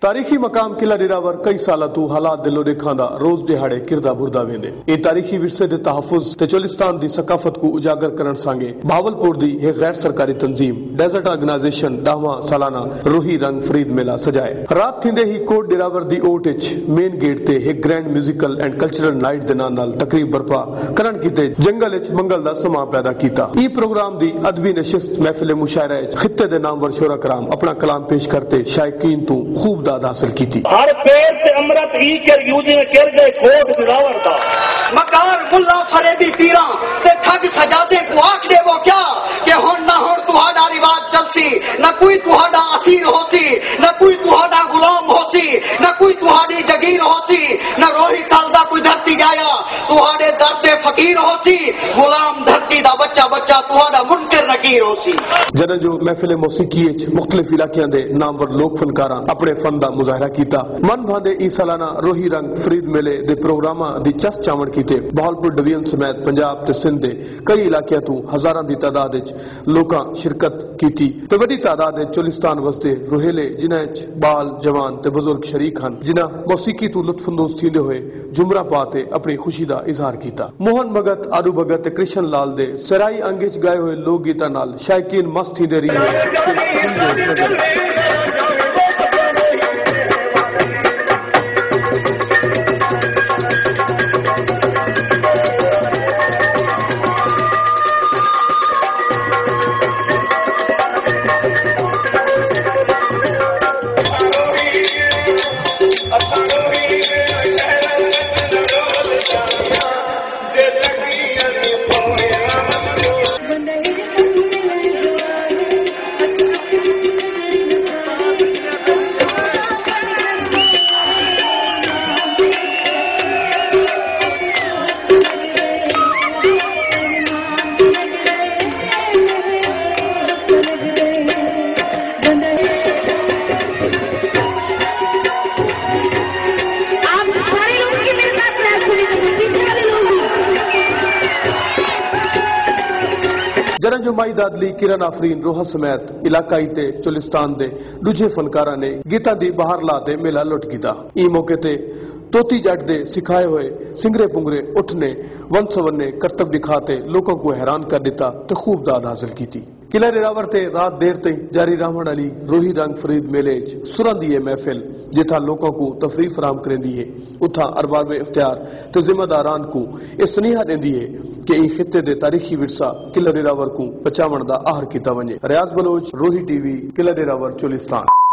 ਤਾਰੀਖੀ ਮਕਾਮ ਕਿਲਾ ਡੇਰਾਵਰ ਕਈ ਸਾਲਾਂ ਤੋਂ ਹਾਲਾਤ ਦਿਲੋਂ ਦੇਖਾਂ ਦਾ ਰੋਜ਼ ਦਿਹਾੜੇ ਕਿਰਦਾ ਬੁਰਦਾ ਵੇਂਦੇ। ਇਹ ਤਾਰੀਖੀ ਵਿਰਸੇ ਦੇ ਤਹਫੁਜ਼ ਤੇ ਚੋਲਿਸਤਾਨ ਦੀ ਸਕਾਫਤ ਨੂੰ ਉਜਾਗਰ ਕਰਨ ਸੰਗੇ ਭਾਵਲਪੁਰ ਦੀ ਇਹ ਗੈਰ ਸਰਕਾਰੀ ਤੰਜ਼ੀਮ ਡੈਜ਼ਰਟ ਆਰਗੇਨਾਈਜੇਸ਼ਨ ਦਾਵਾ ਸਾਲਾਨਾ ਰੂਹੀ ਰੰਗ ਫਰੀਦ ਮੇਲਾ ਸਜਾਏ। ਰਾਤ ਥਿੰਦੇ ਹੀ ਕੋਟ ਡੇਰਾਵਰ ਦੀ ਓਟ ਵਿੱਚ ਮੇਨ ਗੇਟ ਤੇ ਇੱਕ grand musical and cultural night ਦੇ ਨਾਲ ਨਾਲ ਤਕਰੀਬ ਬਰਪਾ ਕਰਨ ਕੀਤੇ ਜੰਗਲ ਵਿੱਚ ਮੰਗਲ ਦਾ ਸਮਾਂ ਪੈਦਾ ਕੀਤਾ। ਇਹ ਪ੍ਰੋਗਰਾਮ ਦੀ ਅਦਬੀ ਨਸ਼ਿਸਤ ਮਹਿਫਿਲ ਮੁਸ਼ਾਇਰਾ ਵਿੱਚ ਖਿੱਤੇ ਦੇ ਨਾਮਵਰ ਸ਼ੋਰਾ ਕਰਾਮ ਆਪਣਾ ਕਲਾਮ ਪੇਸ਼ ਕਰਤੇ ਸ਼ਾਇਕੀਨ ਤੋਂ ਖੂਬ इमदाद हासिल की थी। हर पेड़ से अमृत ई के यूजी में गिर गए कोट दिलावर था तुहाडे दर ते फकीर होसी गुलाम धरती दा बच्चा बच्चा तुहाडा मुनकर नकीर होसी ਜਦੋਂ ਜੋ ਮਹਿਫਿਲ ਮੌਸੀਕੀ ਵਿੱਚ ਮੁxtਲਿਫ ਇਲਾਕਿਆਂ ਦੇ ਨਾਮਵਰ ਲੋਕ ਫਨਕਾਰਾਂ ਆਪਣੇ ਫਨ ਦਾ ਮੁਜ਼ਾਹਰਾ ਕੀਤਾ ਮਨ ਭਾਂਦੇ ਇਸ ਸਾਲਾਨਾ ਰੋਹੀ ਰੰਗ ਫਰੀਦ ਮੇਲੇ ਦੇ ਪ੍ਰੋਗਰਾਮਾਂ ਦੀ ਚਸ ਚਾਵਣ ਕੀਤੇ ਬਹਾਲਪੁਰ ਡਿਵੀਜ਼ਨ ਸਮੇਤ ਪੰਜਾਬ ਤੇ ਸਿੰਧ ਦੇ ਕਈ ਇਲਾਕਿਆਂ ਤੋਂ ਹਜ਼ਾਰਾਂ ਦੀ ਤਾਦਾਦ ਵਿੱਚ ਲੋਕਾਂ ਸ਼ਿਰਕਤ ਕੀਤੀ ਤੇ ਵੱਡੀ ਤਾਦਾਦ ਵਿੱਚ ਚੋਲਿਸਤਾਨ ਵਸਦੇ ਰੋਹੇਲੇ ਜਿਨ੍ਹਾਂ ਵਿੱਚ ਬਾਲ ਜਵਾਨ ਤੇ ਬਜ਼ੁਰਗ ਸ਼ਰੀਕ ਹਨ ਜਿਨ੍ਹਾਂ ਮੌਸੀਕੀ ਤੋਂ ਲੁਤਫਅੰਦੋਜ਼ ਥੀਂਦੇ ਹੋਏ ਜੁਮਰਾ ਪਾ ਤੇ ਆਪਣੀ ਖੁਸ਼ੀ ਦਾ ਇਜ਼ਹਾਰ ਕੀਤਾ किस्सा मोहन भगत, आरू भगत, कृष्ण लाल दे। सराई अंगिच गाए हुए लोक गीता नाल। शायकीन मस्त ही दे रही ਜਨਜੁਮਾਈ ਦਾਦਲੀ ਕਿਰਨ ਆਫਰੀਨ ਰੋਹਾ ਸਮੇਤ ਇਲਾਕਾਈ ਤੇ ਚੁਲਿਸਤਾਨ ਦੇ ਦੂਜੇ ਫਨਕਾਰਾਂ ਨੇ ਗੀਤਾਂ ਦੀ ਬਾਹਰ ਲਾ ਤੇ ਮੇਲਾ ਲੁੱਟ ਕੀਤਾ। ਇਹ ਮੌਕੇ ਤੇ ਤੋਤੀ ਜੱਟ ਦੇ ਸਿਖਾਏ ਹੋਏ ਸਿੰਗਰੇ ਪੁੰਗਰੇ ਉੱਠ ਨੇ ਵੰਸਵਨ ਨੇ ਕਰਤਬ ਦਿਖਾਤੇ ਲੋਕਾਂ ਨੂੰ ਹੈਰਾਨ ਕਰ ਦਿੱਤਾ ਤੇ ਖੂਬ ਦਾਦ ਹਾਸਲ ਕੀਤੀ। किलर रावरते रात देर तई जारी रहण अली रूही रंग फरीद मेलेज सुरंदी है महफिल जिथा लोगों को तफरी फराम करेंदी है उथा अरबाब इख्तियार तो जिम्मेदारान को यह सुनीहा देंदी है कि इन खिते के तारीखी विरसा किलर रावर को बचावन का आहर किया वजे रियाज बलोच, रोही टीवी किलर रावर चुलिस्तान।